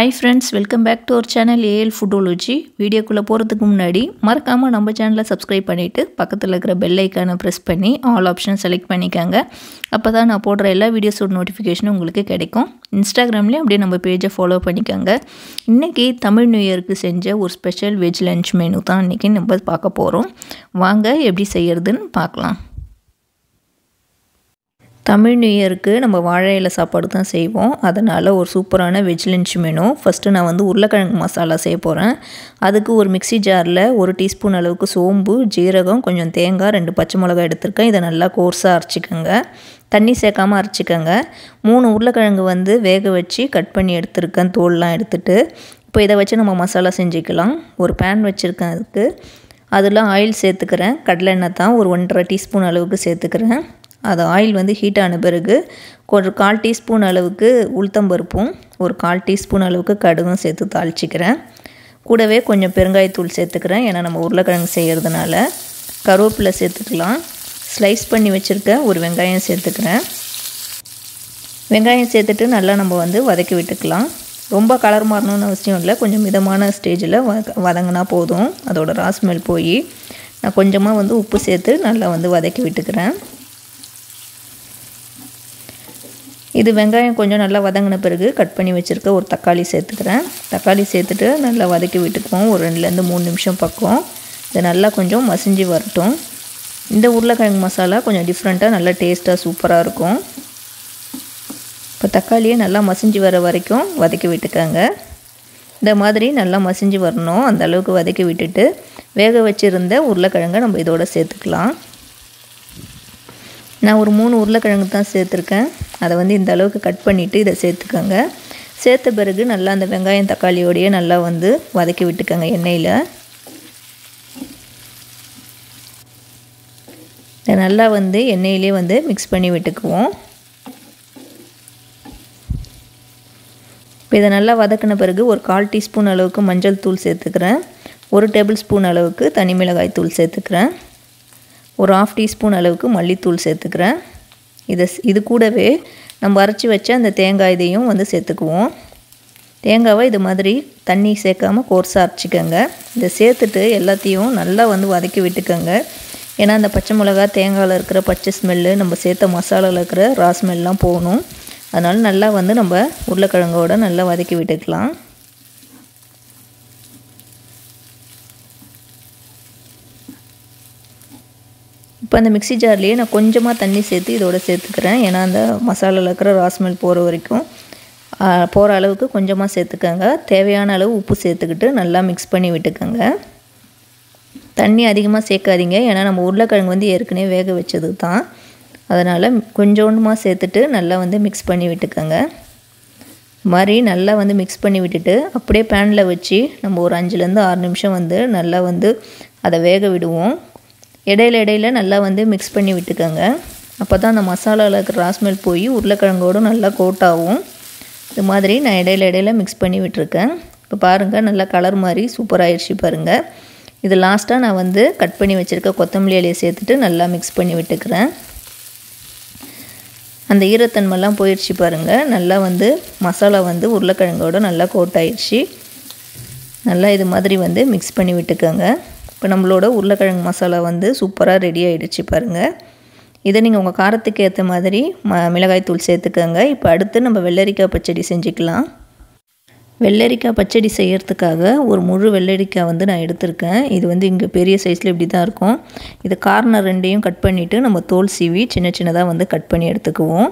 Hi friends welcome back to our channel AL Foodology வீடியோக்குள்ளே போகிறதுக்கு முன்னாடி மறக்காமல் நம்ம சேனலை சப்ஸ்கிரைப் பண்ணிவிட்டு பக்கத்தில் இருக்கிற பெல் ஐக்கானை ப்ரெஸ் பண்ணி ஆல் ஆப்ஷன் செலக்ட் பண்ணிக்கோங்க. அப்போ தான் நான் போடுற எல்லா வீடியோஸோட நோட்டிஃபிகேஷனும் உங்களுக்கு கிடைக்கும். இன்ஸ்டாகிராம்லேயும் அப்படியே நம்ம பேஜை ஃபாலோ பண்ணிக்கோங்க. இன்றைக்கி தமிழ் நியூ இயருக்கு செஞ்ச ஒரு ஸ்பெஷல் வெஜ் லன்ச் மெனு தான் இன்றைக்கி நம்ம பார்க்க போகிறோம் வாங்க எப்படி செய்யறதுன்னு பார்க்கலாம். தமிழ் நியூ இயருக்கு நம்ம வாழை இலை சாப்பாடு தான் செய்வோம். அதனால் ஒரு சூப்பரான வெஜ் லஞ்ச் மெனு ஃபஸ்ட்டு நான் வந்து உருளைக்கிழங்கு மசாலா செய்ய போகிறேன் அதுக்கு ஒரு மிக்சி ஜாரில் ஒரு டீஸ்பூன் அளவுக்கு சோம்பு ஜீரகம் கொஞ்சம் தேங்காய் ரெண்டு பச்சை மிளகாய் எடுத்திருக்கேன். இதை நல்லா கோர்ஸாக அரைச்சிக்கோங்க. தண்ணி சேர்க்காமல் அரைச்சிக்கோங்க. மூணு உருளைக்கிழங்கு வந்து வேக வச்சு கட் பண்ணி எடுத்திருக்கேன். தோல்லாம் எடுத்துகிட்டு இப்போ இதை வச்சு நம்ம மசாலா செஞ்சுக்கலாம். ஒரு பேன் வச்சுருக்கேன் அதுக்கு. அதில் ஆயில் சேர்த்துக்கிறேன். கடலை எண்ணெய் தான் ஒரு ஒன்றரை டீஸ்பூன் அளவுக்கு சேர்த்துக்கிறேன். அது ஆயில் வந்து ஹீட் ஆன பிறகு ஒரு கால் டீஸ்பூன் அளவுக்கு உளுத்தம்பருப்பும் ஒரு கால் டீஸ்பூன் அளவுக்கு கடுகும் சேர்த்து தாளிச்சிக்கிறேன். கூடவே கொஞ்சம் பெருங்காயத்தூள் சேர்த்துக்கிறேன். ஏன்னா நம்ம உருளைக்கிழங்கு செய்கிறதுனால கருவேப்பிலை சேர்த்துக்கலாம். ஸ்லைஸ் பண்ணி வச்சுருக்க ஒரு வெங்காயம் சேர்த்துக்கிறேன். வெங்காயம் சேர்த்துட்டு நல்லா நம்ம வந்து வதக்கி விட்டுக்கலாம். ரொம்ப கலர் மாறணும்னு அவசியம் இல்லை. கொஞ்சம் மிதமான ஸ்டேஜில் வத வதங்கினா போதும். அதோடய ராஸ்மெல் போய் நான் கொஞ்சமாக வந்து உப்பு சேர்த்து நல்லா வந்து வதக்கி விட்டுக்கிறேன். இது வெங்காயம் கொஞ்சம் நல்லா வதங்கின பிறகு கட் பண்ணி வச்சுருக்க ஒரு தக்காளி சேர்த்துக்கிறேன். தக்காளி சேர்த்துட்டு நல்லா வதக்கி விட்டுக்குவோம். ஒரு ரெண்டுலேருந்து மூணு நிமிஷம் பக்கம் இது நல்லா கொஞ்சம் மசிஞ்சு வரட்டும். இந்த உருளைக்கிழங்கு மசாலா கொஞ்சம் டிஃப்ரெண்ட்டாக நல்லா டேஸ்ட்டாக சூப்பராக இருக்கும். இப்போ தக்காளியை நல்லா மசிஞ்சு வர வரைக்கும் வதக்கி விட்டுக்காங்க. இந்த மாதிரி நல்லா மசிஞ்சு வரணும். அந்த அளவுக்கு வதக்கி விட்டுட்டு வேக வச்சுருந்த உருளைக்கிழங்கை நம்ம இதோட சேர்த்துக்கலாம். நான் ஒரு மூணு உருளைக்கிழங்கு தான் சேர்த்துருக்கேன். அதை வந்து இந்த அளவுக்கு கட் பண்ணிவிட்டு இதை சேர்த்துக்கோங்க. சேர்த்த பிறகு நல்லா அந்த வெங்காயம் தக்காளியோடையே நல்லா வந்து வதக்கி விட்டுக்கோங்க எண்ணெயில். இதை நல்லா வந்து எண்ணெயிலே வந்து மிக்ஸ் பண்ணி விட்டுக்குவோம். இப்போ இதை நல்லா வதக்கின பிறகு ஒரு கால் டீஸ்பூன் அளவுக்கு மஞ்சள் தூள் சேர்த்துக்கிறேன். ஒரு டேபிள் ஸ்பூன் அளவுக்கு தனி மிளகாய் தூள் சேர்த்துக்கிறேன். ஒரு ஆஃப் டீஸ்பூன் அளவுக்கு மல்லித்தூள் சேர்த்துக்கிறேன். இதை இது கூடவே நம்ம அரைச்சி வச்ச அந்த தேங்காய் இதையும் வந்து சேர்த்துக்குவோம். தேங்காவை இது மாதிரி தண்ணி சேர்க்காமல் கோர்ஸாக அரைச்சிக்கோங்க. இதை சேர்த்துட்டு எல்லாத்தையும் நல்லா வந்து வதக்கி விட்டுக்கோங்க. ஏன்னா அந்த பச்சை மிளகா தேங்காயில் இருக்கிற பச்சை ஸ்மெல்லு நம்ம சேர்த்த மசாலாவில் இருக்கிற ரா ஸ்மெல்லாம் போகணும். அதனால் நல்லா வந்து நம்ம உருளைக்கிழங்கோட நல்லா வதக்கி விட்டுக்கலாம். இப்போ அந்த மிக்சி ஜார்லேயே நான் கொஞ்சமாக தண்ணி சேர்த்து இதோட சேர்த்துக்கிறேன். ஏன்னா அந்த மசாலாவில் இருக்கிற ராஸ்மெல் போகிற வரைக்கும் போகிற அளவுக்கு கொஞ்சமாக சேர்த்துக்கோங்க. தேவையான அளவு உப்பு சேர்த்துக்கிட்டு நல்லா மிக்ஸ் பண்ணி விட்டுக்கோங்க. தண்ணி அதிகமாக சேர்க்காதீங்க. ஏன்னா நம்ம உருளைக்கிழங்கு வந்து ஏற்கனவே வேக வச்சது தான் அதனால் கொஞ்சோண்டுமாக சேர்த்துட்டு நல்லா வந்து மிக்ஸ் பண்ணி விட்டுக்கோங்க. மாதிரி நல்லா வந்து மிக்ஸ் பண்ணி விட்டுட்டு அப்படியே பேனில் வச்சு நம்ம ஒரு அஞ்சுலேருந்து ஆறு நிமிஷம் வந்து நல்லா வந்து அதை வேக விடுவோம். இடையில இடையில நல்லா வந்து மிக்ஸ் பண்ணி விட்டுக்கோங்க. அப்போ தான் அந்த மசாலாவில் இருக்கிற ராஸ்மெல் போய் உருளைக்கிழங்கோடு நல்லா கோட்டாகும் இது மாதிரி நான் இடையில இடையில மிக்ஸ் பண்ணி விட்டுருக்கேன். இப்போ பாருங்கள் நல்லா கலர் மாதிரி சூப்பராகிடுச்சு பாருங்கள் இது லாஸ்ட்டாக நான் வந்து கட் பண்ணி வச்சுருக்க கொத்தமல்லி இலையை சேர்த்துட்டு நல்லா மிக்ஸ் பண்ணி விட்டுக்கிறேன். அந்த ஈரத்தன்மைலாம் போயிடுச்சு பாருங்கள் நல்லா வந்து மசாலா வந்து உருளைக்கிழங்கோடு நல்லா கோட் ஆயிடுச்சு நல்லா இது மாதிரி வந்து மிக்ஸ் பண்ணி விட்டுக்கோங்க. இப்போ நம்மளோட உருளைக்கிழங்கு மசாலா வந்து சூப்பராக ரெடி ஆகிடுச்சு பாருங்கள் இதை நீங்கள் உங்கள் காரத்துக்கு ஏற்ற மாதிரி ம மிளகாய் தூள் சேர்த்துக்கோங்க. இப்போ அடுத்து நம்ம வெள்ளரிக்காய் பச்சடி செஞ்சுக்கலாம். வெள்ளரிக்காய் பச்சடி செய்கிறதுக்காக ஒரு முழு வெள்ளரிக்காய் வந்து நான் எடுத்திருக்கேன். இது வந்து இங்கே பெரிய சைஸில் இப்படி தான் இருக்கும். இது கார்னர் ரெண்டையும் கட் பண்ணிவிட்டு நம்ம தோல் சீவி சின்ன சின்னதாக வந்து கட் பண்ணி எடுத்துக்குவோம்.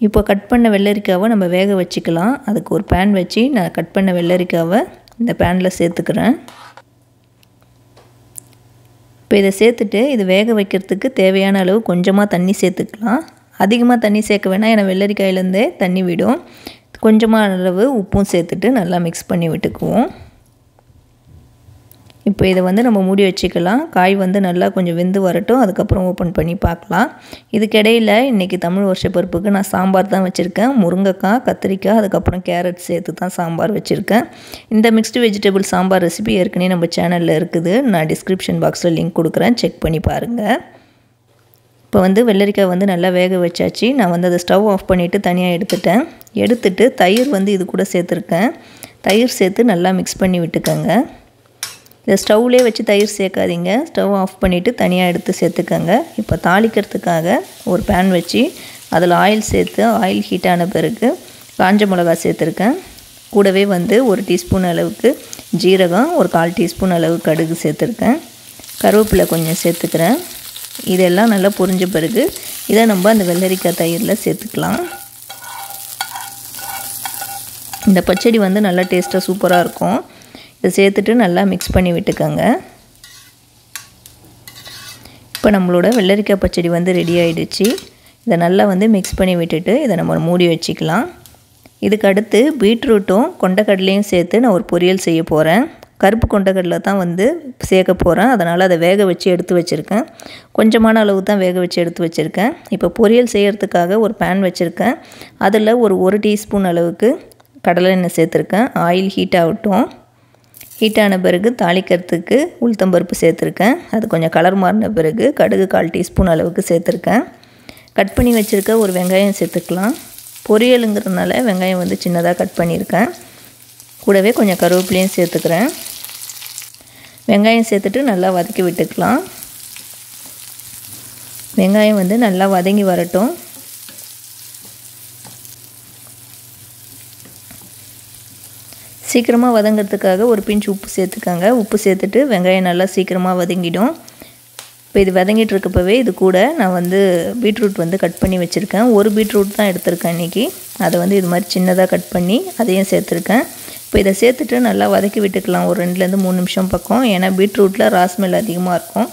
இப்போ கட் பண்ண வெள்ளரிக்காவை நம்ம வேக வச்சுக்கலாம். அதுக்கு ஒரு பேன் வச்சு நான் கட் பண்ண வெள்ளரிக்காவை இந்த பேனில் சேர்த்துக்கிறேன். இப்போ இதை சேர்த்துட்டு இது வேக வைக்கிறதுக்கு தேவையான அளவு கொஞ்சமாக தண்ணி சேர்த்துக்கலாம். அதிகமாக தண்ணி சேர்க்க வேணாம் ஏன்னா வெள்ளரிக்காயிலேருந்தே தண்ணி விடும். கொஞ்சமாக அளவு உப்பும் சேர்த்துட்டு நல்லா மிக்ஸ் பண்ணி விட்டுக்குவோம். இப்போ இதை வந்து நம்ம மூடி வச்சுக்கலாம். காய் வந்து நல்லா கொஞ்சம் வெந்து வரட்டும். அதுக்கப்புறம் ஓப்பன் பண்ணி பார்க்கலாம். இதுக்கிடையில் இன்றைக்கி தமிழ் வருஷ பருப்புக்கு நான் சாம்பார் தான் வச்சுருக்கேன். முருங்கைக்காய் கத்திரிக்காய் அதுக்கப்புறம் கேரட் சேர்த்து தான் சாம்பார் வச்சுருக்கேன். இந்த மிக்ஸ்டு வெஜிடபிள் சாம்பார் ரெசிபி ஏற்கனவே நம்ம சேனலில் இருக்குது. நான் டிஸ்கிரிப்ஷன் பாக்ஸில் லிங்க் கொடுக்குறேன். செக் பண்ணி பாருங்கள் இப்போ வந்து வெள்ளரிக்காய் வந்து நல்லா வேக வச்சாச்சு. நான் வந்து அதை ஸ்டவ் ஆஃப் பண்ணிவிட்டு தனியாக எடுத்துட்டேன். எடுத்துட்டு தயிர் வந்து இது கூட சேர்த்துருக்கேன். தயிர் சேர்த்து நல்லா மிக்ஸ் பண்ணி விட்டுக்கோங்க. இதை ஸ்டவ்லேயே வச்சு தயிர் சேர்க்காதீங்க. ஸ்டவ் ஆஃப் பண்ணிவிட்டு தனியாக எடுத்து சேர்த்துக்கோங்க. இப்போ தாளிக்கிறதுக்காக ஒரு பேன் வச்சு அதில் ஆயில் சேர்த்து ஆயில் ஹீட் ஆன பிறகு காஞ்ச மிளகா சேர்த்துருக்கேன். கூடவே வந்து ஒரு டீஸ்பூன் அளவுக்கு ஜீரகம் ஒரு கால் டீஸ்பூன் அளவு கடுகு சேர்த்துருக்கேன். கருவேப்பிலை கொஞ்சம் சேர்த்துக்கிறேன். இதெல்லாம் நல்லா புரிஞ்ச பிறகு இதை நம்ம அந்த வெள்ளரிக்காய் தயிரில் சேர்த்துக்கலாம். இந்த பச்சடி வந்து நல்லா டேஸ்ட்டாக சூப்பராக இருக்கும். இதை சேர்த்துட்டு நல்லா மிக்ஸ் பண்ணி விட்டுக்கோங்க. இப்போ நம்மளோட வெள்ளரிக்காய் பச்சடி வந்து ரெடி ஆகிடுச்சு இதை நல்லா வந்து மிக்ஸ் பண்ணி விட்டுட்டு இதை நம்ம மூடி வச்சுக்கலாம். இதுக்கு அடுத்து பீட்ரூட்டும் கொண்டக்கடலையும் சேர்த்து நான் ஒரு பொரியல் செய்ய போகிறேன் கருப்பு கொண்டக்கடலை தான் வந்து சேர்க்க போகிறேன் அதனால் அதை வேக வச்சு எடுத்து வச்சுருக்கேன். கொஞ்சமான அளவு தான் வேக வச்சு எடுத்து வச்சுருக்கேன். இப்போ பொரியல் செய்கிறதுக்காக ஒரு பேன் வச்சுருக்கேன். அதில் ஒரு ஒரு டீஸ்பூன் அளவுக்கு கடலை எண்ணெய் சேர்த்துருக்கேன். ஆயில் ஹீட் ஆகட்டும். ஹீட் ஆன பிறகு தாளிக்கிறதுக்கு உளுத்தம்பருப்பு சேர்த்துருக்கேன். அது கொஞ்சம் கலர் மாறின பிறகு கடுகு கால் டீஸ்பூன் அளவுக்கு சேர்த்துருக்கேன். கட் பண்ணி வச்சுருக்க ஒரு வெங்காயம் சேர்த்துக்கலாம். பொரியலுங்கிறதுனால வெங்காயம் வந்து சின்னதாக கட் பண்ணியிருக்கேன். கூடவே கொஞ்சம் கருவேப்பிலையும் சேர்த்துக்கிறேன். வெங்காயம் சேர்த்துட்டு நல்லா வதக்கி விட்டுக்கலாம். வெங்காயம் வந்து நல்லா வதங்கி வரட்டும். சீக்கிரமாக வதங்கிறதுக்காக ஒரு பிஞ்ச் உப்பு சேர்த்துக்கோங்க. உப்பு சேர்த்துட்டு வெங்காயம் நல்லா சீக்கிரமாக வதங்கிடும். இப்போ இது வதங்கிட்டு இருக்கப்பவே இது கூட நான் வந்து பீட்ரூட் வந்து கட் பண்ணி வச்சுருக்கேன். ஒரு பீட்ரூட் தான் எடுத்திருக்கேன் இன்றைக்கி அதை வந்து இது மாதிரி சின்னதாக கட் பண்ணி அதையும் சேர்த்துருக்கேன். இப்போ இதை சேர்த்துட்டு நல்லா வதக்கி விட்டுக்கலாம். ஒரு ரெண்டுலேருந்து மூணு நிமிஷம் பக்கம். ஏன்னா பீட்ரூட்டில் ராஸ்மெல் அதிகமாக இருக்கும்.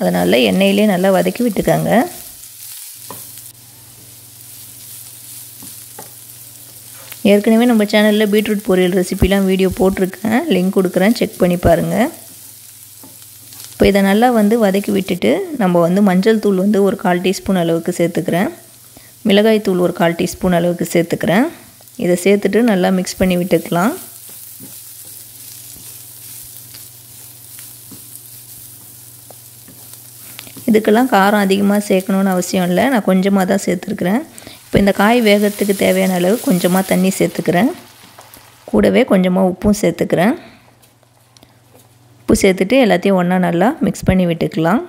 அதனால் எண்ணெயிலே நல்லா வதக்கி விட்டுக்கோங்க. ஏற்கனவே நம்ம சேனலில் பீட்ரூட் பொரியல் ரெசிபிலாம் வீடியோ போட்டிருக்கேன். லிங்க் கொடுக்குறேன். செக் பண்ணி பாருங்கள் இப்போ இதை நல்லா வந்து வதக்கி விட்டுட்டு நம்ம வந்து மஞ்சள் தூள் வந்து ஒரு கால் டீஸ்பூன் அளவுக்கு சேர்த்துக்கிறேன். மிளகாய் தூள் ஒரு கால் டீஸ்பூன் அளவுக்கு சேர்த்துக்கிறேன். இதை சேர்த்துட்டு நல்லா மிக்ஸ் பண்ணி விட்டுக்கலாம். இதுக்கெல்லாம் காரம் அதிகமாக சேர்க்கணுன்னு அவசியம் இல்லை. நான் கொஞ்சமாக தான் சேர்த்துருக்குறேன். இப்போ இந்த காய் வேகிறதுக்கு தேவையான அளவு கொஞ்சமாக தண்ணி சேர்த்துக்கிறேன். கூடவே கொஞ்சமாக உப்பும் சேர்த்துக்கிறேன். உப்பு சேர்த்துட்டு எல்லாத்தையும் ஒன்றா நல்லா மிக்ஸ் பண்ணி விட்டுக்கலாம்.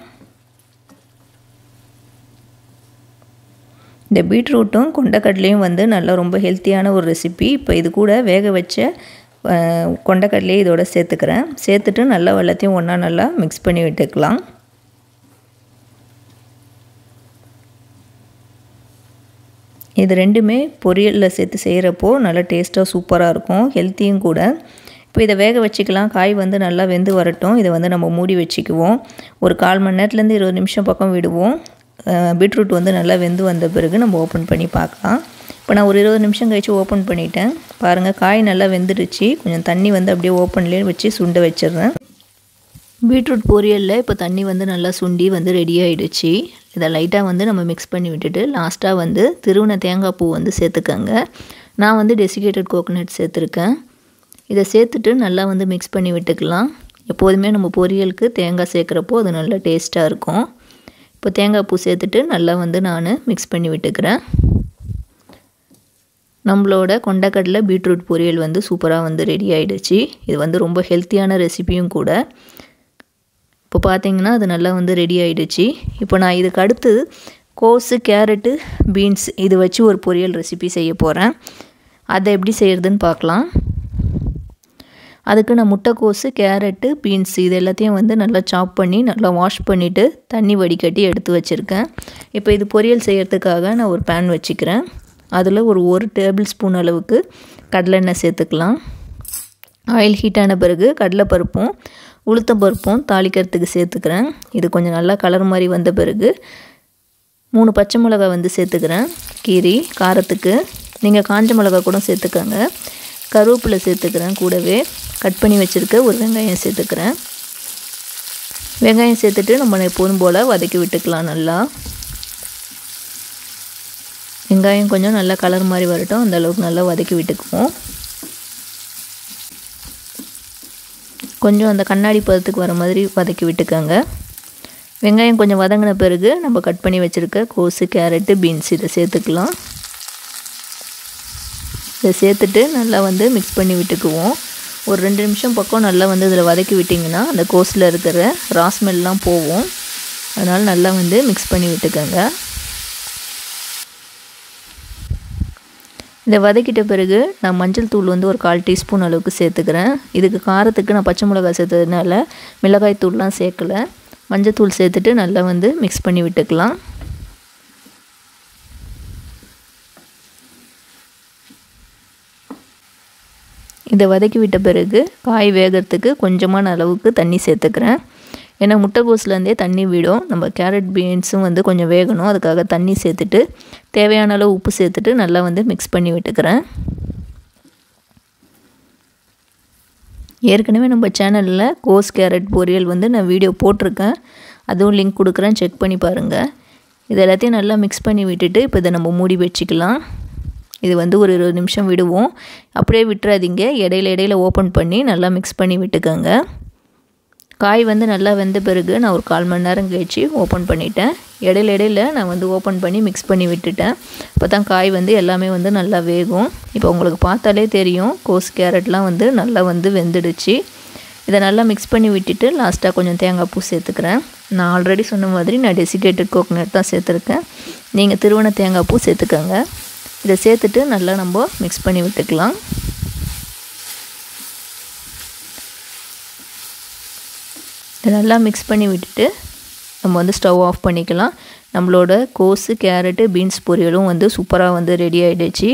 இந்த பீட்ரூட்டும் கொண்டக்கடலையும் வந்து நல்லா ரொம்ப ஹெல்த்தியான ஒரு ரெசிபி இப்போ இது கூட வேக வச்ச கொண்டக்கடலையும் இதோட சேர்த்துக்கிறேன். சேர்த்துட்டு நல்லா எல்லாத்தையும் ஒன்றா நல்லா மிக்ஸ் பண்ணி விட்டுக்கலாம். இது ரெண்டுமே பொரியலில் சேர்த்து செய்கிறப்போ நல்லா டேஸ்ட்டாக சூப்பராக இருக்கும் ஹெல்த்தியும் கூட. இப்போ இதை வேக வச்சுக்கலாம். காய் வந்து நல்லா வெந்து வரட்டும். இதை வந்து நம்ம மூடி வச்சுக்குவோம். ஒரு கால் மணி நேரத்துலேருந்து இருபது நிமிஷம் பக்கம் விடுவோம். பீட்ரூட் வந்து நல்லா வெந்து வந்த பிறகு நம்ம ஓப்பன் பண்ணி பார்க்கலாம். இப்போ நான் ஒரு இருபது நிமிஷம் கழித்து ஓப்பன் பண்ணிட்டேன். பாருங்கள் காய் நல்லா வெந்துடுச்சு. கொஞ்சம் தண்ணி வந்து அப்படியே ஓப்பன்லேயே வச்சு சுண்ட வச்சிடுறேன். பீட்ரூட் பொரியலில் இப்போ தண்ணி வந்து நல்லா சுண்டி வந்து ரெடி ஆகிடுச்சு இதை லைட்டாக வந்து நம்ம மிக்ஸ் பண்ணி விட்டுட்டு லாஸ்ட்டாக வந்து திருவண தேங்காய் பூ வந்து சேர்த்துக்கங்க. நான் வந்து டெசிகேட்டட் கோகோனட் சேர்த்துருக்கேன். இதை சேர்த்துட்டு நல்லா வந்து மிக்ஸ் பண்ணி விட்டுக்கலாம். எப்போதுமே நம்ம பொரியலுக்கு தேங்காய் சேர்க்குறப்போ அது நல்லா டேஸ்ட்டாக இருக்கும். இப்போ தேங்காய் பூ சேர்த்துட்டு நல்லா வந்து நான் மிக்ஸ் பண்ணி விட்டுக்கிறேன். நம்மளோட கொண்டக்கடலை பீட்ரூட் பொரியல் வந்து சூப்பராக வந்து ரெடி ஆகிடுச்சு இது வந்து ரொம்ப ஹெல்த்தியான ரெசிபியும் கூட. இப்போ பார்த்தீங்கன்னா அது நல்லா வந்து ரெடி ஆகிடுச்சு இப்போ நான் இதுக்கு அடுத்து கோஸு கேரட்டு பீன்ஸ் இது வச்சு ஒரு பொரியல் ரெசிபி செய்ய போகிறேன் அதை எப்படி செய்கிறதுன்னு பார்க்கலாம். அதுக்கு நான் முட்டைக்கோஸு கேரட்டு பீன்ஸ் இது எல்லாத்தையும் வந்து நல்லா சாப் பண்ணி நல்லா வாஷ் பண்ணிவிட்டு தண்ணி வடிகட்டி எடுத்து வச்சுருக்கேன். இப்போ இது பொரியல் செய்கிறதுக்காக நான் ஒரு பேன் வச்சுக்கிறேன். அதில் ஒரு ஒரு டேபிள் ஸ்பூன் அளவுக்கு கடலெண்ணெய் சேர்த்துக்கலாம். ஆயில் ஹீட் ஆன பிறகு கடலைப்பருப்பும் உளுத்தம்பருப்பும் தாளிக்கிறதுக்கு சேர்த்துக்கிறேன். இது கொஞ்சம் நல்லா கலர் மாதிரி வந்த பிறகு மூணு பச்சை மிளகாய் வந்து சேர்த்துக்கிறேன். கீரி காரத்துக்கு நீங்கள் காஞ்ச மிளகாய் கூட சேர்த்துக்கோங்க. கருவேப்பிலை சேர்த்துக்கிறேன் கூடவே. கட் பண்ணி வச்சுருக்க ஒரு வெங்காயம் சேர்த்துக்கிறேன். வெங்காயம் சேர்த்துட்டு நம்ம எப்போதும் போல் வதக்கி விட்டுக்கலாம் நல்லா. வெங்காயம் கொஞ்சம் நல்லா கலர் மாதிரி வரட்டும். அந்த அளவுக்கு நல்லா வதக்கி விட்டுக்குவோம். கொஞ்சம் அந்த கண்ணாடி பதத்துக்கு வர மாதிரி வதக்கி விட்டுக்கோங்க. வெங்காயம் கொஞ்சம் வதங்கின பிறகு நம்ம கட் பண்ணி வச்சுருக்க கோஸு கேரட்டு பீன்ஸ் இதை சேர்த்துக்கலாம். இதை சேர்த்துட்டு நல்லா வந்து மிக்ஸ் பண்ணி விட்டுக்குவோம். ஒரு ரெண்டு நிமிஷம் பக்கம் நல்லா வந்து இதில் வதக்கி விட்டிங்கன்னா அந்த கோஸில் இருக்கிற ராஸ்மெல்லாம் போகும். அதனால் நல்லா வந்து மிக்ஸ் பண்ணி விட்டுக்கோங்க. இதை வதக்கிட்ட பிறகு நான் மஞ்சள் தூள் வந்து ஒரு கால் டீஸ்பூன் அளவுக்கு சேர்த்துக்கிறேன். இதுக்கு காரத்துக்கு நான் பச்சை மிளகாய் சேர்த்ததுனால மிளகாய் தூள்லாம் சேர்க்கலை. மஞ்சள் தூள் சேர்த்துட்டு நல்லா வந்து மிக்ஸ் பண்ணி விட்டுக்கலாம். இதை வதக்கி விட்ட பிறகு காய் வேகிறதுக்கு கொஞ்சமான அளவுக்கு தண்ணி சேர்த்துக்கிறேன். ஏன்னா முட்டைகோஸ்லேருந்தே தண்ணி விடும். நம்ம கேரட் பீன்ஸும் வந்து கொஞ்சம் வேகணும். அதுக்காக தண்ணி சேர்த்துட்டு தேவையான அளவு உப்பு சேர்த்துட்டு நல்லா வந்து மிக்ஸ் பண்ணி விட்டுக்கிறேன். ஏற்கனவே நம்ம சேனலில் கோஸ் கேரட் பொரியல் வந்து நான் வீடியோ போட்டிருக்கேன். அதுவும் லிங்க் கொடுக்குறேன். செக் பண்ணி பாருங்கள் இது எல்லாத்தையும் நல்லா மிக்ஸ் பண்ணி விட்டுட்டு இப்போ இதை நம்ம மூடி வச்சுக்கலாம். இது வந்து ஒரு இருபது நிமிஷம் விடுவோம். அப்படியே விட்டுறாதீங்க. இடையில இடையில ஓப்பன் பண்ணி நல்லா மிக்ஸ் பண்ணி விட்டுக்கோங்க. காய் வந்து நல்லா வெந்த பிறகு நான் ஒரு கால் மணி நேரம் கழிச்சு ஓப்பன் பண்ணிட்டேன். இடையில இடையில நான் வந்து ஓப்பன் பண்ணி மிக்ஸ் பண்ணி விட்டுட்டேன். அப்போ தான் காய் வந்து எல்லாமே வந்து நல்லா வேகும். இப்போ உங்களுக்கு பார்த்தாலே தெரியும் கோஸ் கேரட்லாம் வந்து நல்லா வந்து வெந்துடுச்சு. இதை நல்லா மிக்ஸ் பண்ணி விட்டுட்டு லாஸ்ட்டாக கொஞ்சம் தேங்காய் பூ சேர்த்துக்கிறேன். நான் ஆல்ரெடி சொன்ன மாதிரி நான் டெசிகேட்டட் கோகனட் தான் சேர்த்துருக்கேன். நீங்கள் திருவண்ண தேங்காய் பூ சேர்த்துக்கோங்க. இதை சேர்த்துட்டு நல்லா நம்ம மிக்ஸ் பண்ணி விட்டுக்கலாம். இதை நல்லா மிக்ஸ் பண்ணி விட்டுட்டு நம்ம வந்து ஸ்டவ் ஆஃப் பண்ணிக்கலாம். நம்மளோட கோஸு கேரட்டு பீன்ஸ் பொரியலும் வந்து சூப்பராக வந்து ரெடி ஆகிடுச்சு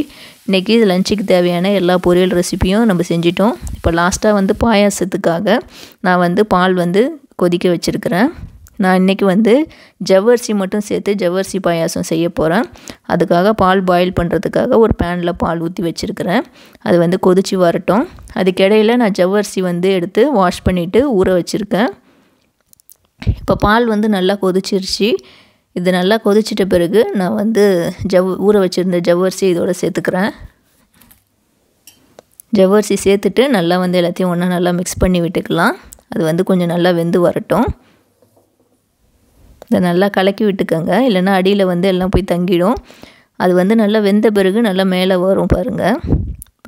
இன்றைக்கி இது லஞ்சுக்கு தேவையான எல்லா பொரியல் ரெசிப்பியும் நம்ம செஞ்சிட்டோம். இப்போ லாஸ்ட்டாக வந்து பாயாசத்துக்காக நான் வந்து பால் வந்து கொதிக்க வச்சுருக்கிறேன். நான் இன்றைக்கி வந்து ஜவ்வரிசி மட்டும் சேர்த்து ஜவ்வரிசி பாயாசம் செய்ய போகிறேன் அதுக்காக பால் பாயில் பண்ணுறதுக்காக ஒரு பேனில் பால் ஊற்றி வச்சுருக்கிறேன். அது வந்து கொதித்து வரட்டும். அதுக்கிடையில் நான் ஜவ்வரிசி வந்து எடுத்து வாஷ் பண்ணிவிட்டு ஊற வச்சுருக்கேன். இப்போ பால் வந்து நல்லா கொதிச்சிருச்சு. இது நல்லா கொதிச்சிட்ட பிறகு நான் வந்து ஜவ் ஊற வச்சுருந்த ஜவ்வரிசி இதோட சேர்த்துக்கிறேன். ஜவ்வரிசி சேர்த்துட்டு நல்லா வந்து எல்லாத்தையும் ஒன்றா நல்லா மிக்ஸ் பண்ணி விட்டுக்கலாம். அது வந்து கொஞ்சம் நல்லா வெந்து வரட்டும். இதை நல்லா கலக்கி விட்டுக்கோங்க. இல்லைன்னா அடியில் வந்து எல்லாம் போய் தங்கிடும். அது வந்து நல்லா வெந்த பிறகு நல்லா மேலே வரும் பாருங்கள்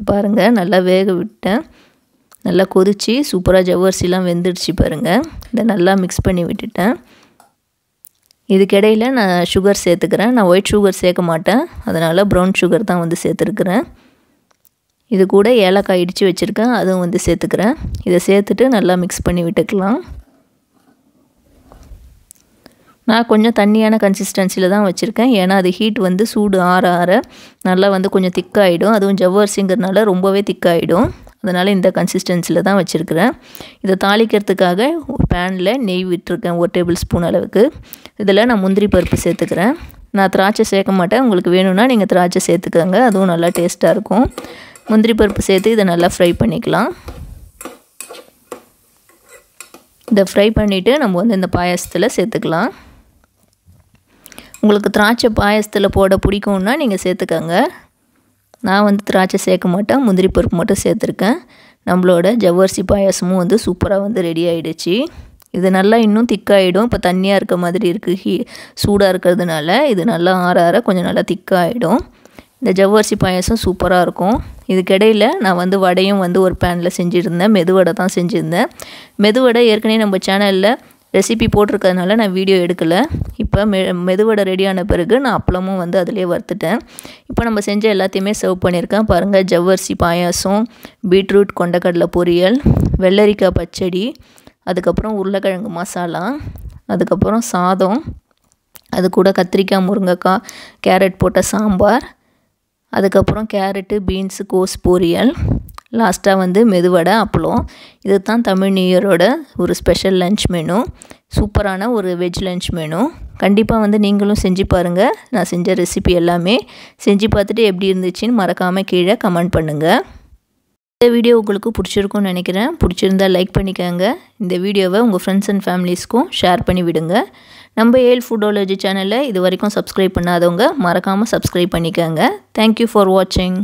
பாருங்கள் நல்லா வேக விட்டேன். நல்லா கொதித்து சூப்பராக ஜவ்வரிசிலாம் வெந்துடுச்சு பாருங்கள் இதை நல்லா மிக்ஸ் பண்ணி விட்டுட்டேன். இதுக்கிடையில் நான் சுகர் சேர்த்துக்கிறேன். நான் ஒயிட் சுகர் சேர்க்க மாட்டேன். அதனால் ப்ரௌன் சுகர் தான் வந்து சேர்த்துருக்குறேன். இது கூட ஏலக்காய் இடித்து வச்சுருக்கேன். அதுவும் வந்து சேர்த்துக்கிறேன். இதை சேர்த்துட்டு நல்லா மிக்ஸ் பண்ணி விட்டுக்கலாம். நான் கொஞ்சம் தண்ணியான கன்சிஸ்டன்சியில் தான் வச்சுருக்கேன். ஏன்னா அது ஹீட் வந்து சூடு ஆற ஆற நல்லா வந்து கொஞ்சம் திக்காகிடும் அதுவும் ஜவ்வரிசிங்கிறதுனால ரொம்பவே திக்காகிடும் அதனால் இந்த கன்சிஸ்டன்சியில் தான் வச்சுருக்கிறேன். இதை தாளிக்கிறதுக்காக பேனில் நெய் விட்டுருக்கேன் ஒரு டேபிள் ஸ்பூன் அளவுக்கு. இதில் நான் முந்திரி பருப்பு சேர்த்துக்கிறேன். நான் திராட்சை சேர்க்க மாட்டேன். உங்களுக்கு வேணும்னா நீங்கள் திராட்சை சேர்த்துக்கோங்க. அதுவும் நல்லா டேஸ்ட்டாக இருக்கும். முந்திரி பருப்பு சேர்த்து இதை நல்லா ஃப்ரை பண்ணிக்கலாம். இதை ஃப்ரை பண்ணிவிட்டு நம்ம வந்து இந்த பாயாசத்தில் சேர்த்துக்கலாம். உங்களுக்கு திராட்சை பாயசத்தில் போட பிடிக்கும்னா நீங்கள் சேர்த்துக்கோங்க. நான் வந்து திராட்சை சேர்க்க மாட்டேன் முந்திரி பருப்பு மட்டும் சேர்த்துருக்கேன். நம்மளோட ஜவ்வரிசி பாயாசமும் வந்து சூப்பராக வந்து ரெடி ஆகிடுச்சு இது நல்லா இன்னும் திக்காகிடும் இப்போ தண்ணியாக இருக்க மாதிரி இருக்குது ஹீ சூடாக இருக்கிறதுனால. இது நல்லா ஆற ஆற கொஞ்சம் நல்லா திக்காகிடும் இந்த ஜவ்வரிசி பாயாசம் சூப்பராக இருக்கும். இதுக்கிடையில் நான் வந்து வடையும் வந்து ஒரு பேனில் செஞ்சுருந்தேன். மெதுவடை தான் செஞ்சுருந்தேன். மெதுவடை ஏற்கனவே நம்ம சேனலில் ரெசிபி போட்டிருக்கிறதுனால நான் வீடியோ எடுக்கலை. இப்போ மெ மெதுவடை ரெடியான பிறகு நான் அப்பளமும் வந்து அதிலே வறுத்துட்டேன். இப்போ நம்ம செஞ்ச எல்லாத்தையுமே சர்வ் பண்ணியிருக்கேன். பாருங்கள் ஜவ்வரிசி பாயாசம் பீட்ரூட் கொண்டக்கடலை பொரியல் வெள்ளரிக்காய் பச்சடி அதுக்கப்புறம் உருளைக்கிழங்கு மசாலா அதுக்கப்புறம் சாதம் அது கூட கத்திரிக்காய் முருங்கைக்காய் கேரட் போட்ட சாம்பார் அதுக்கப்புறம் கேரட்டு பீன்ஸு கோஸ் பொரியல் லாஸ்ட்டாக வந்து மெதுவடை அப்பளம். இது தான் தமிழ் நியூ இயரோட ஒரு ஸ்பெஷல் லன்ச் மெனு சூப்பரான ஒரு வெஜ் லன்ச் மெனு கண்டிப்பாக வந்து நீங்களும் செஞ்சு பாருங்கள் நான் செஞ்ச ரெசிபி எல்லாமே செஞ்சு பார்த்துட்டு எப்படி இருந்துச்சுன்னு மறக்காமல் கீழே கமெண்ட் பண்ணுங்கள் இந்த வீடியோ உங்களுக்கு பிடிச்சிருக்கும்னு நினைக்கிறேன். பிடிச்சிருந்தா லைக் பண்ணிக்கோங்க. இந்த வீடியோவை உங்கள் ஃப்ரெண்ட்ஸ் அண்ட் ஃபேமிலிஸ்க்கும் ஷேர் பண்ணி விடுங்க. நம்ம ஏல் ஃபுட்டோலஜி சேனலை இது வரைக்கும் சப்ஸ்கிரைப் பண்ணாதவங்க மறக்காமல் சப்ஸ்கிரைப் பண்ணிக்கோங்க. தேங்க்யூ ஃபார் வாட்சிங்